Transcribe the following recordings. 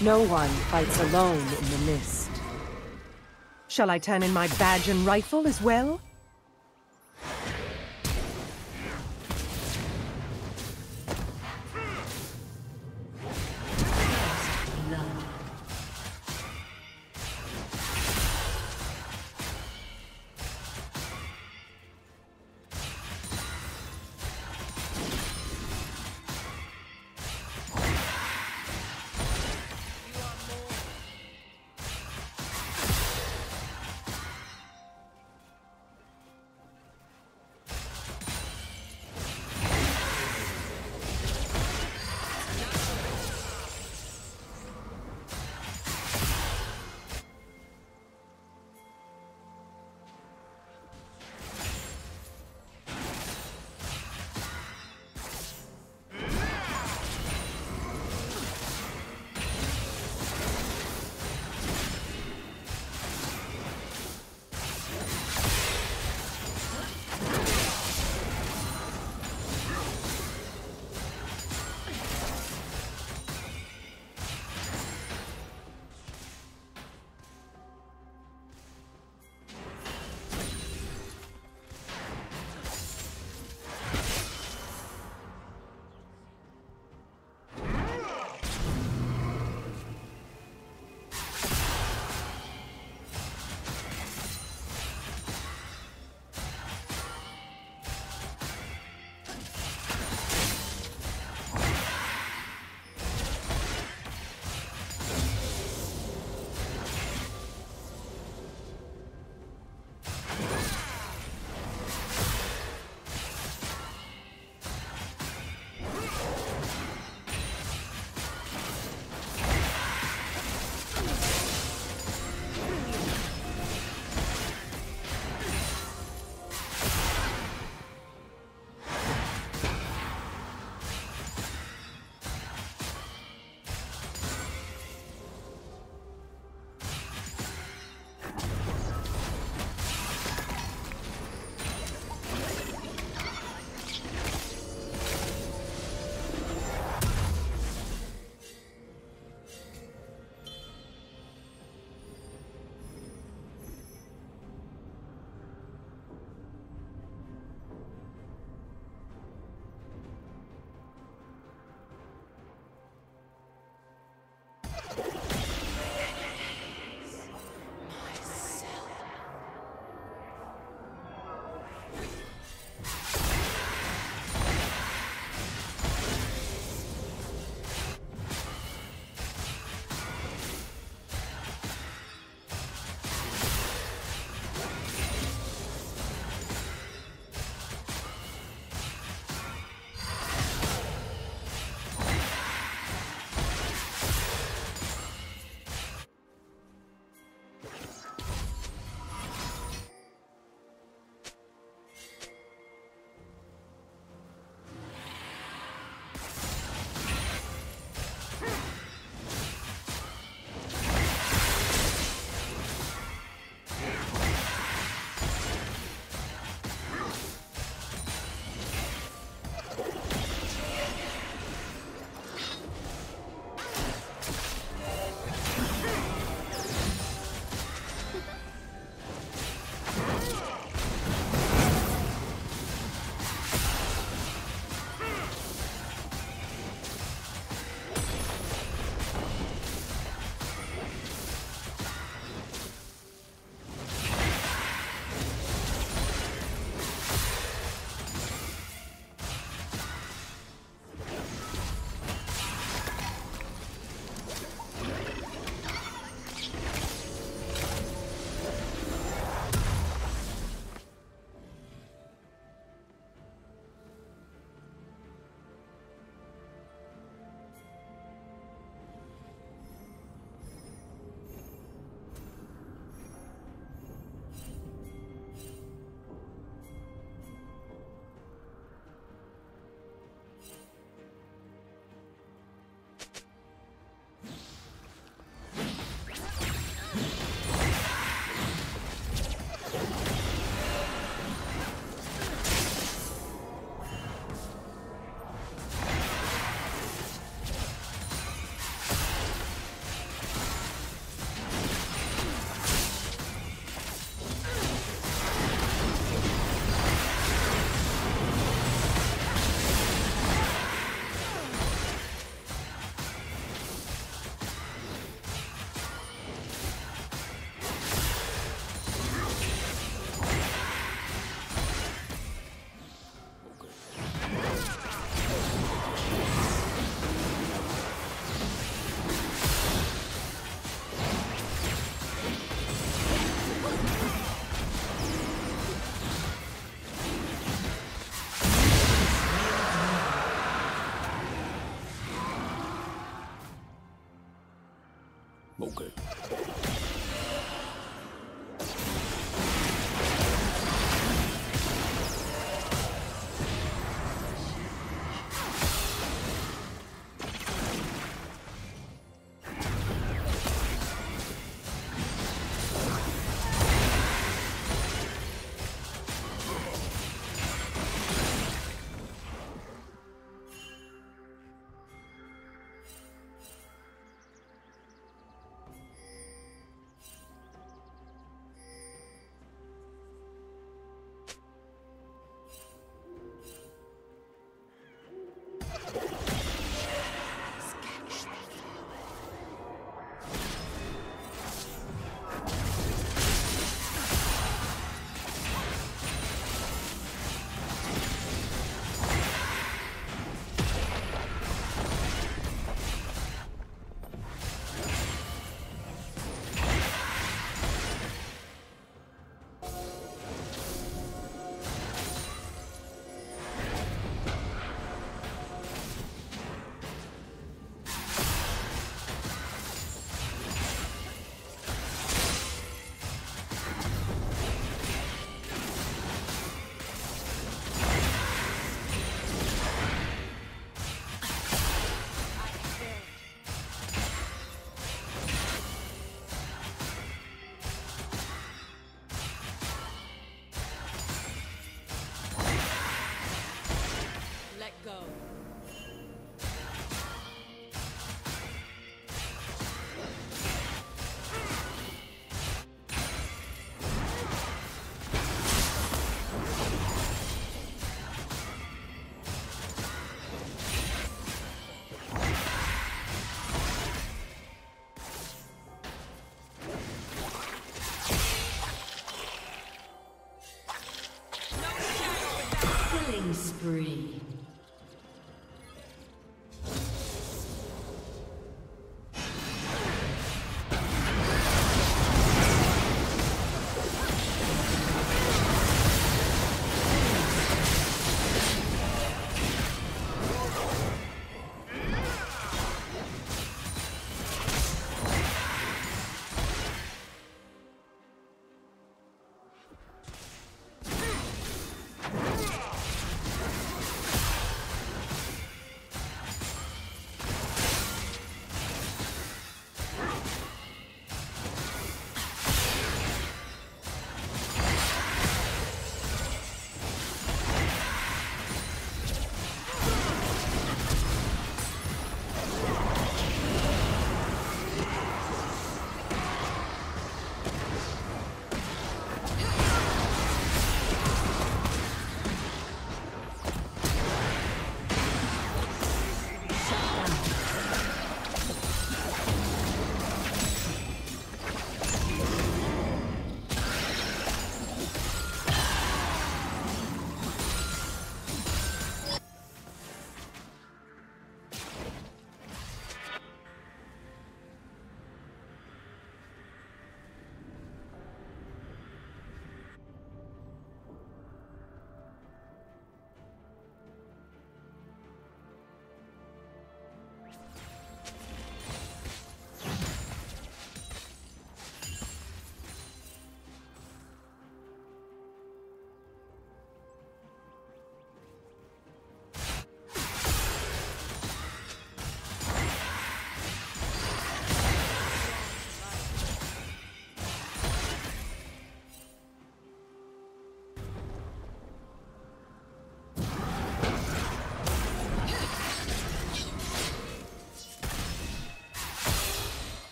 No one fights alone in the mist. Shall I turn in my badge and rifle as well?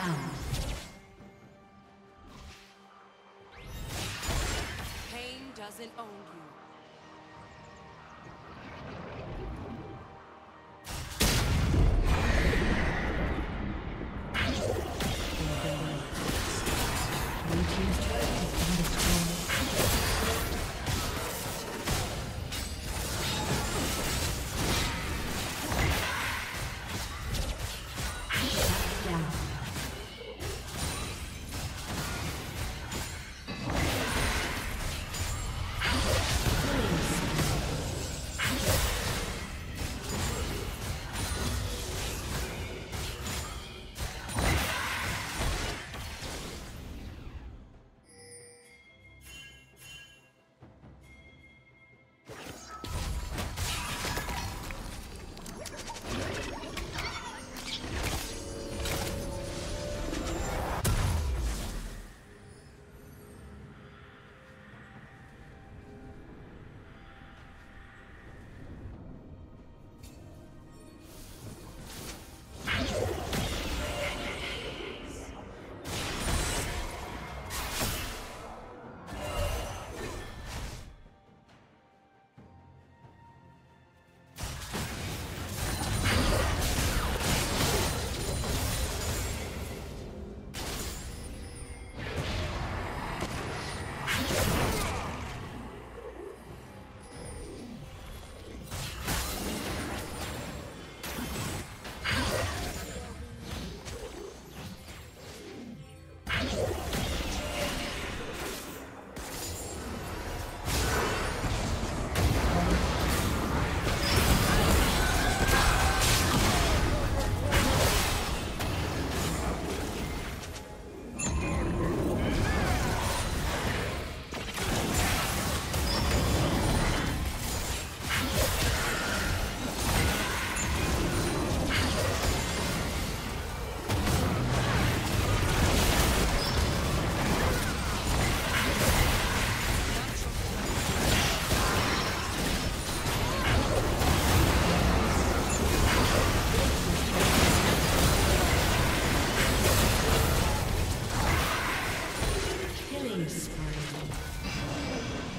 Down. Pain doesn't own you. Dominating.